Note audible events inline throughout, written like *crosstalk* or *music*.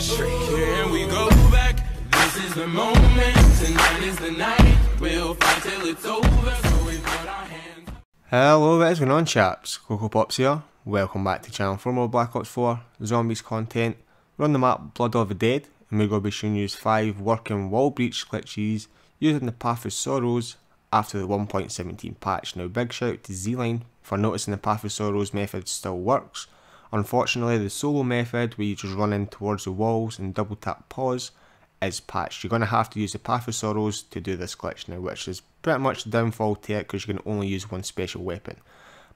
straight. Here we go back. This is the moment. Tonight is the night. We'll fight till it's over. So we put our hands. Hello, what is going on chaps? Coco Pops here. Welcome back to channel for more Black Ops 4 Zombies content. We're on the map Blood of the Dead and we're going to be showing you 5 working wall breach glitches using the Path of Sorrows after the 1.17 patch. Now big shout out to Z-Line for noticing the Path of Sorrows method still works. Unfortunately the solo method where you just run in towards the walls and double tap pause is patched. You're going to have to use the Path of Sorrows to do this glitch now which is pretty much the downfall to it because you can only use one special weapon.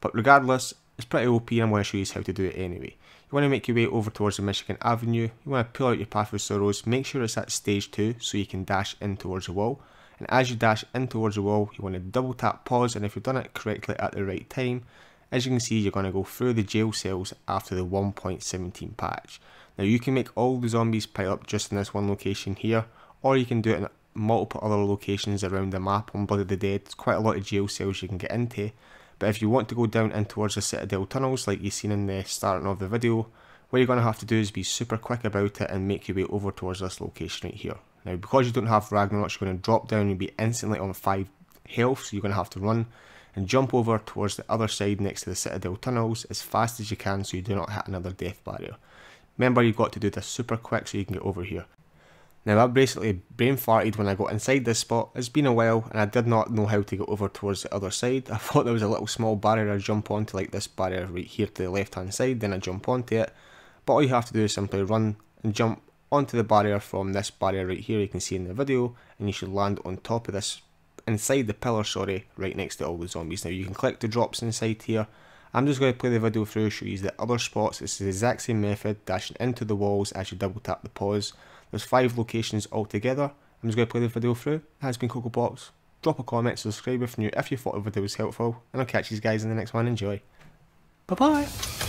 But regardless, it's pretty OP and I'm going to show you how to do it anyway. You want to make your way over towards the Michigan Avenue, you want to pull out your Path of Sorrows, make sure it's at stage 2 so you can dash in towards the wall. And as you dash in towards the wall, you want to double tap pause and if you've done it correctly at the right time, as you can see you're going to go through the jail cells after the 1.17 patch. Now you can make all the zombies pile up just in this one location here, or you can do it in multiple other locations around the map on Blood of the Dead. There's quite a lot of jail cells you can get into. But if you want to go down in towards the Citadel tunnels like you've seen in the starting of the video, what you're going to have to do is be super quick about it and make your way over towards this location right here. Now because you don't have Ragnarok, you're going to drop down and be instantly on 5 health, so you're going to have to run and jump over towards the other side next to the Citadel tunnels as fast as you can so you do not hit another death barrier. Remember you've got to do this super quick so you can get over here. Now I basically brain farted when I got inside this spot. It's been a while and I did not know how to get over towards the other side. *laughs* I thought there was a little small barrier I jump onto like this barrier right here to the left hand side then I jump onto it. But all you have to do is simply run and jump onto the barrier from this barrier right here you can see in the video and you should land on top of this inside the pillar sorry right next to all the zombies. Now you can click the drops inside here I'm just going to play the video through, show you the other spots. It's the exact same method, dashing into the walls as you double tap the pause. There's five locations altogether. I'm just going to play the video through. It has been Coco Pops. Drop a comment, subscribe if new if you thought the video was helpful, and I'll catch you guys in the next one. Enjoy. Bye bye.